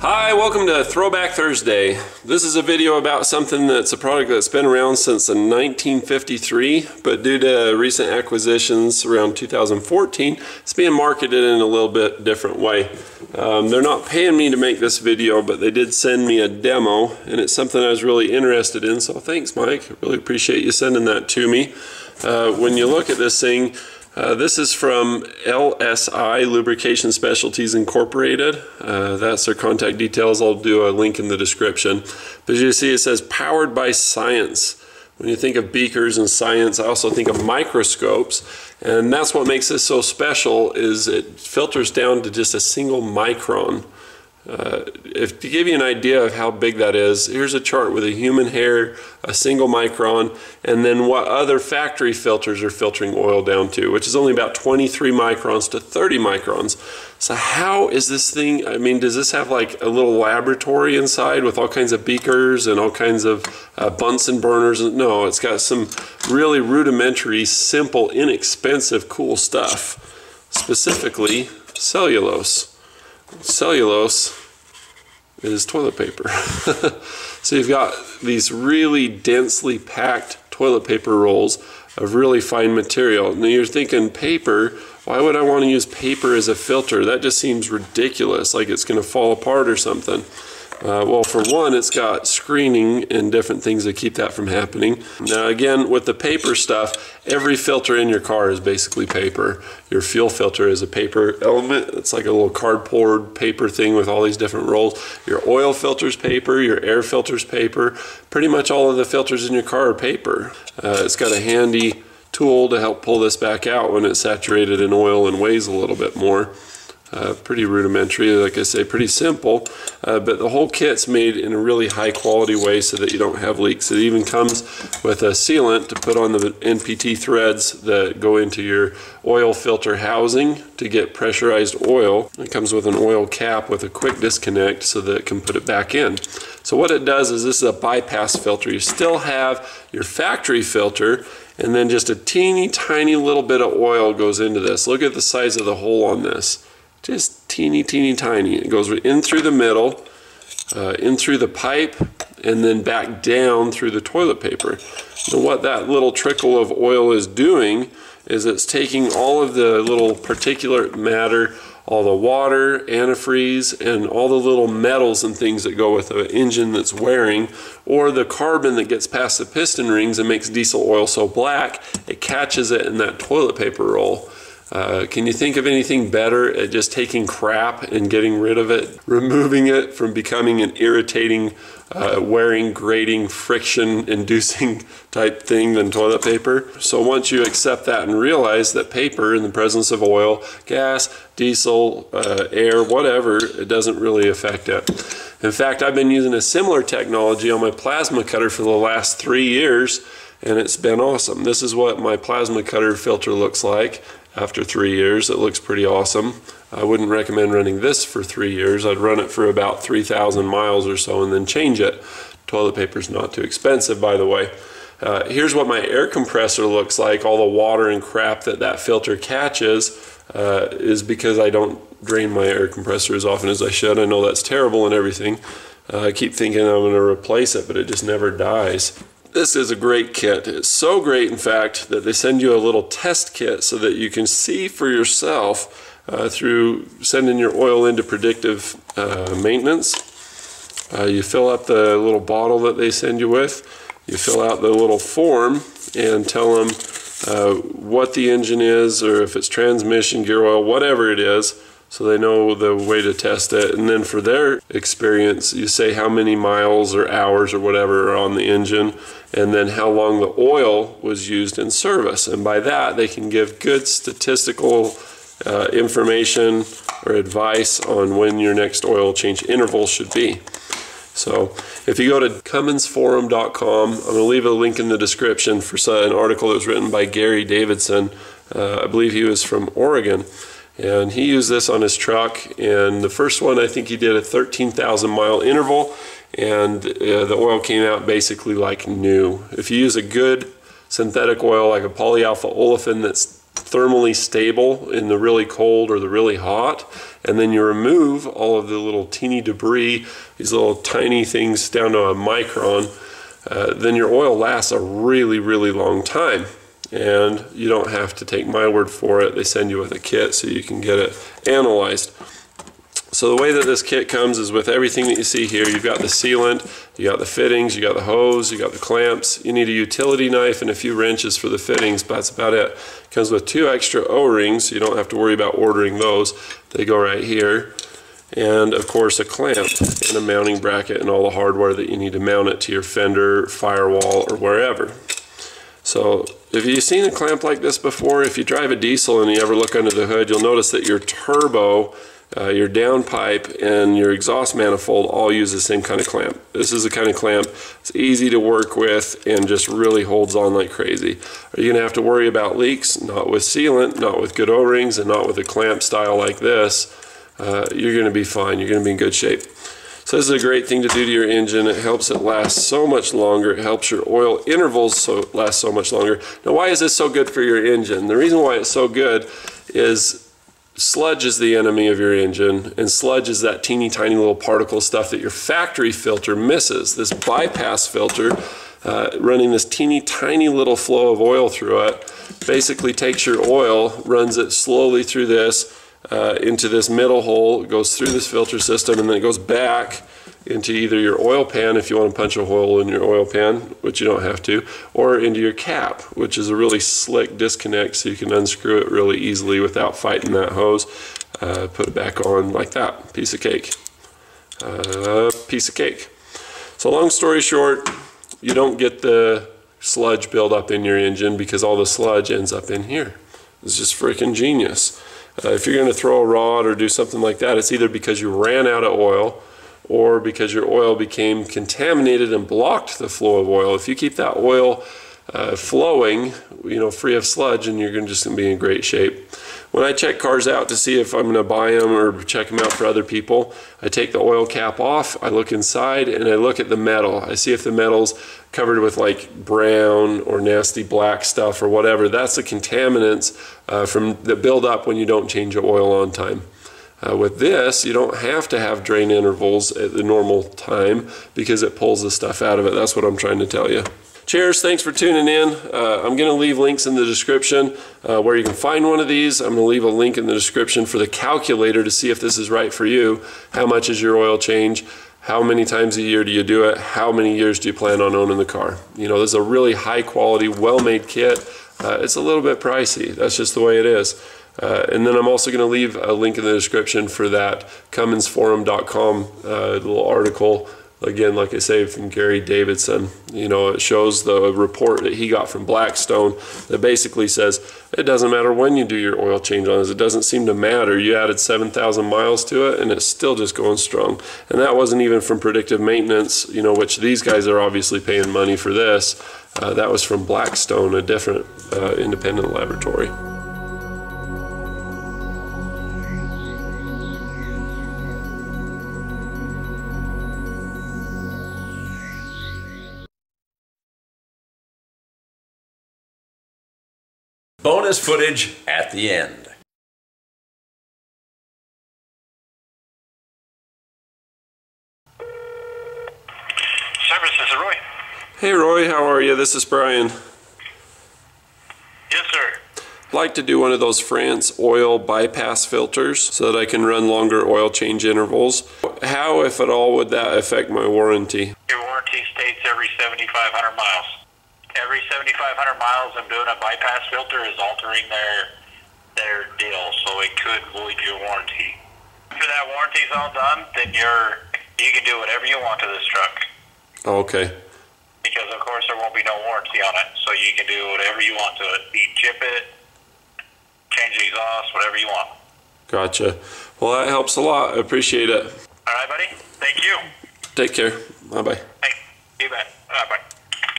Hi, welcome to Throwback Thursday. This is a video about something that's a product that's been around since 1953, but due to recent acquisitions around 2014, it's being marketed in a little bit different way. Um, they're not paying me to make this video, but they did send me a demo, and it's something I was really interested in, so thanks Mike. I really appreciate you sending that to me. Uh, when you look at this thing, uh, this is from LSI Lubrication Specialties Incorporated. Uh, that's their contact details. I'll do a link in the description. But you see, it says powered by science. When you think of beakers and science, I also think of microscopes. And that's what makes this so special is it filters down to just a single micron. Uh, if to give you an idea of how big that is, here's a chart with a human hair, a single micron, and then what other factory filters are filtering oil down to, which is only about 23 microns to 30 microns. So how is this thing, I mean, does this have like a little laboratory inside with all kinds of beakers and all kinds of uh, Bunsen burners? No, it's got some really rudimentary, simple, inexpensive, cool stuff. Specifically, cellulose cellulose is toilet paper. so you've got these really densely packed toilet paper rolls of really fine material. Now you're thinking paper, why would I want to use paper as a filter? That just seems ridiculous, like it's going to fall apart or something. Uh, well, for one, it's got screening and different things that keep that from happening. Now, again, with the paper stuff, every filter in your car is basically paper. Your fuel filter is a paper element. It's like a little cardboard paper thing with all these different rolls. Your oil filter's paper, your air filter's paper. Pretty much all of the filters in your car are paper. Uh, it's got a handy tool to help pull this back out when it's saturated in oil and weighs a little bit more. Uh, pretty rudimentary, like I say, pretty simple, uh, but the whole kit's made in a really high quality way so that you don't have leaks. It even comes with a sealant to put on the NPT threads that go into your oil filter housing to get pressurized oil. It comes with an oil cap with a quick disconnect so that it can put it back in. So what it does is this is a bypass filter. You still have your factory filter and then just a teeny tiny little bit of oil goes into this. Look at the size of the hole on this just teeny, teeny, tiny. It goes in through the middle, uh, in through the pipe, and then back down through the toilet paper. And what that little trickle of oil is doing is it's taking all of the little particulate matter, all the water, antifreeze, and all the little metals and things that go with an engine that's wearing, or the carbon that gets past the piston rings and makes diesel oil so black, it catches it in that toilet paper roll. Uh, can you think of anything better at just taking crap and getting rid of it, removing it from becoming an irritating, uh, wearing, grating, friction inducing type thing than toilet paper? So once you accept that and realize that paper in the presence of oil, gas, diesel, uh, air, whatever, it doesn't really affect it. In fact, I've been using a similar technology on my plasma cutter for the last three years and it's been awesome. This is what my plasma cutter filter looks like after three years. It looks pretty awesome. I wouldn't recommend running this for three years. I'd run it for about 3,000 miles or so and then change it. Toilet paper is not too expensive, by the way. Uh, here's what my air compressor looks like. All the water and crap that that filter catches uh, is because I don't drain my air compressor as often as I should. I know that's terrible and everything. Uh, I keep thinking I'm going to replace it, but it just never dies. This is a great kit. It's so great, in fact, that they send you a little test kit so that you can see for yourself uh, through sending your oil into predictive uh, maintenance. Uh, you fill up the little bottle that they send you with. You fill out the little form and tell them uh, what the engine is or if it's transmission, gear oil, whatever it is so they know the way to test it. And then for their experience, you say how many miles or hours or whatever are on the engine, and then how long the oil was used in service. And by that, they can give good statistical uh, information or advice on when your next oil change interval should be. So if you go to cumminsforum.com, I'm going to leave a link in the description for an article that was written by Gary Davidson. Uh, I believe he was from Oregon. And he used this on his truck. And the first one, I think he did a 13,000 mile interval. And uh, the oil came out basically like new. If you use a good synthetic oil like a polyalpha olefin that's thermally stable in the really cold or the really hot. And then you remove all of the little teeny debris, these little tiny things down to a micron. Uh, then your oil lasts a really, really long time. And you don't have to take my word for it. They send you with a kit so you can get it analyzed. So the way that this kit comes is with everything that you see here. You've got the sealant, you got the fittings, you got the hose, you got the clamps. You need a utility knife and a few wrenches for the fittings, but that's about it. comes with two extra O-rings, so you don't have to worry about ordering those. They go right here. And of course a clamp and a mounting bracket and all the hardware that you need to mount it to your fender, firewall, or wherever. So if you've seen a clamp like this before, if you drive a diesel and you ever look under the hood, you'll notice that your turbo uh, your downpipe and your exhaust manifold all use the same kind of clamp. This is the kind of clamp it's easy to work with and just really holds on like crazy. Are you going to have to worry about leaks? Not with sealant, not with good O-rings, and not with a clamp style like this. Uh, you're going to be fine. You're going to be in good shape. So this is a great thing to do to your engine. It helps it last so much longer. It helps your oil intervals so last so much longer. Now why is this so good for your engine? The reason why it's so good is sludge is the enemy of your engine, and sludge is that teeny tiny little particle stuff that your factory filter misses. This bypass filter, uh, running this teeny tiny little flow of oil through it, basically takes your oil, runs it slowly through this uh, into this middle hole, goes through this filter system, and then it goes back into either your oil pan if you want to punch a hole in your oil pan, which you don't have to, or into your cap, which is a really slick disconnect so you can unscrew it really easily without fighting that hose. Uh, put it back on like that, piece of cake. Uh, piece of cake. So long story short, you don't get the sludge buildup in your engine because all the sludge ends up in here. It's just freaking genius. Uh, if you're going to throw a rod or do something like that, it's either because you ran out of oil or because your oil became contaminated and blocked the flow of oil. If you keep that oil uh, flowing, you know, free of sludge, and you're gonna just gonna be in great shape. When I check cars out to see if I'm gonna buy them or check them out for other people, I take the oil cap off, I look inside, and I look at the metal. I see if the metal's covered with like brown or nasty black stuff or whatever. That's the contaminants uh, from that build up when you don't change your oil on time. Uh, with this, you don't have to have drain intervals at the normal time because it pulls the stuff out of it. That's what I'm trying to tell you. Cheers, thanks for tuning in. Uh, I'm going to leave links in the description uh, where you can find one of these. I'm going to leave a link in the description for the calculator to see if this is right for you. How much is your oil change? How many times a year do you do it? How many years do you plan on owning the car? You know, this is a really high quality, well-made kit. Uh, it's a little bit pricey. That's just the way it is. Uh, and then I'm also going to leave a link in the description for that CumminsForum.com uh, little article. Again, like I say, from Gary Davidson. You know, it shows the report that he got from Blackstone that basically says it doesn't matter when you do your oil change on this. It doesn't seem to matter. You added 7,000 miles to it, and it's still just going strong. And that wasn't even from predictive maintenance, you know, which these guys are obviously paying money for this. Uh, that was from Blackstone, a different uh, independent laboratory. Bonus footage at the end. Service, this is Roy. Hey Roy, how are you? This is Brian. Yes, sir. Like to do one of those Frantz oil bypass filters so that I can run longer oil change intervals. How, if at all, would that affect my warranty? Your warranty states every 7,500 miles. Every 7,500 miles of doing a bypass filter is altering their their deal, so it could void your warranty. After that warranty's all done, then you're you can do whatever you want to this truck Okay. because, of course, there won't be no warranty on it. So you can do whatever you want to it. You chip it, change the exhaust, whatever you want. Gotcha. Well, that helps a lot. I appreciate it. All right, buddy. Thank you. Take care. Bye bye. Thank you. Bet. Right, bye.